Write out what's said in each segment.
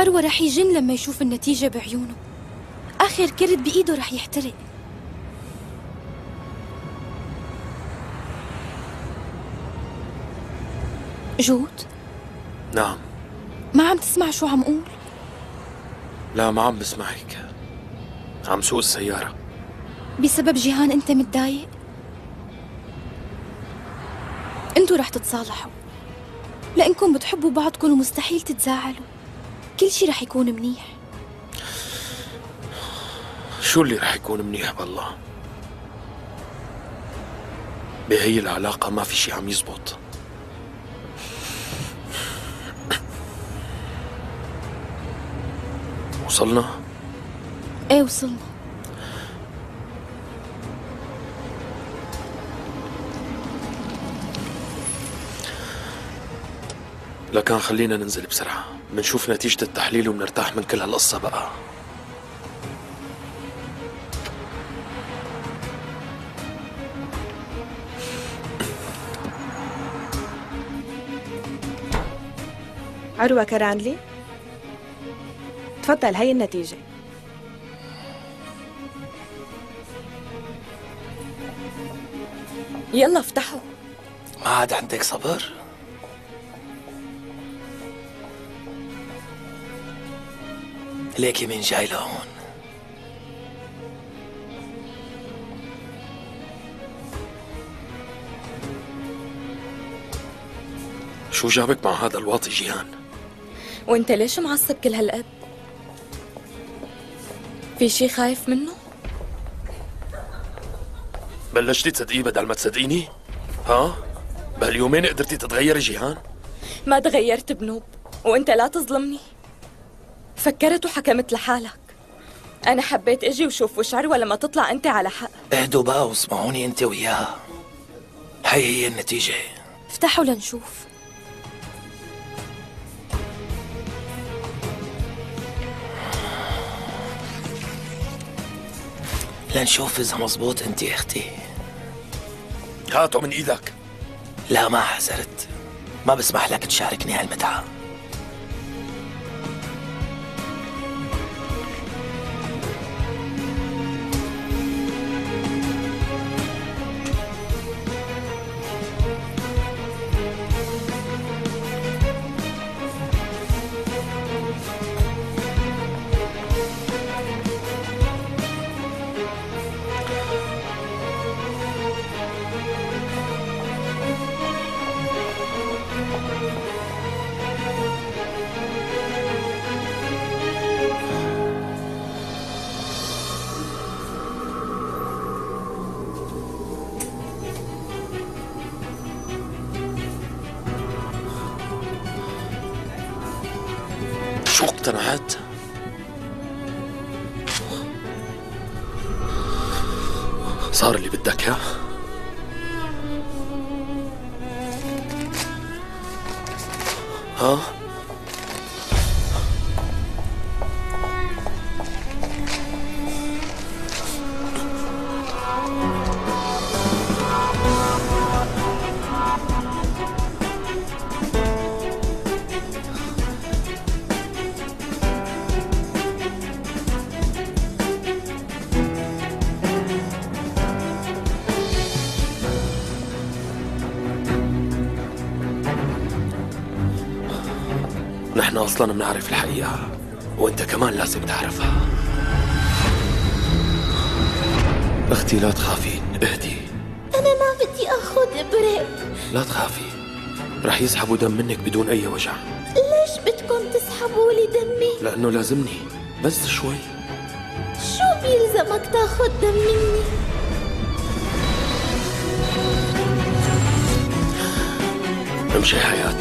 عروة رح يجن لما يشوف النتيجة بعيونه. آخر كرد بإيده رح يحترق. جود نعم. ما عم تسمع شو عم قول؟ لا ما عم بسمعك عم سوق السيارة. بسبب جيهان أنت متضايق؟ انتو رح تتصالحوا. لأنكم بتحبوا بعضكم ومستحيل تتزاعلوا كل شي رح يكون منيح. شو اللي رح يكون منيح بالله؟ بهي العلاقة ما في شي عم يزبط. وصلنا؟ إيه وصلنا. لكان خلينا ننزل بسرعة. بنشوف نتيجة التحليل وبنرتاح من كل هالقصة بقى. عروة كرانلي تفضل هي النتيجة. يلا افتحوا. ما عاد عندك صبر؟ ليكي مين جاي لهون؟ شو جابك مع هذا الواطي جيهان؟ وانت ليش معصب كل هالقد؟ في شي خايف منه؟ بلشتي تصدقيه بدل ما تصدقيني؟ ها؟ بهاليومين قدرتي تتغيري جيهان؟ ما تغيرت بنوب وانت لا تظلمني فكرت وحكمت لحالك. أنا حبيت أجي وشوف وش عروة لما تطلع أنت على حق. اهدوا بقى واسمعوني أنت وياها. هي هي النتيجة. افتحوا لنشوف. لنشوف إذا مزبوط أنت يا أختي. هاتوا من إيدك. لا ما حذرت. ما بسمح لك تشاركني هالمتعة. شو اقتنعت؟ صار اللي بدك ها؟ ها؟ نحن أصلا بنعرف الحقيقة وأنت كمان لازم تعرفها. أختي لا تخافي. اهدي. أنا ما بدي أخذ بريك لا تخافي. رح يسحبوا دم منك بدون أي وجع. ليش بدكم تسحبوا لي دمي؟ لأنه لازمني. بس شوي. شو بيلزمك تاخذ دم مني؟ امشي حياتها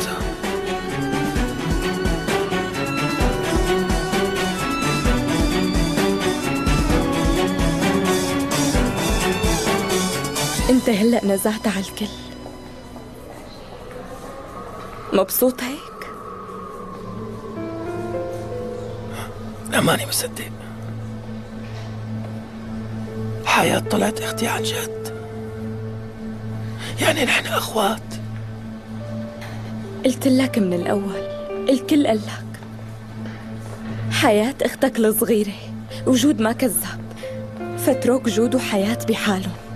انت هلا نزعت على الكل مبسوط هيك؟ لا ماني مصدق. حياة طلعت أختي عن جد. يعني نحن أخوات. قلت لك من الأول الكل قال لك. حياة أختك الصغيرة وجود ما كذاب فترك جود وحياة بحالهم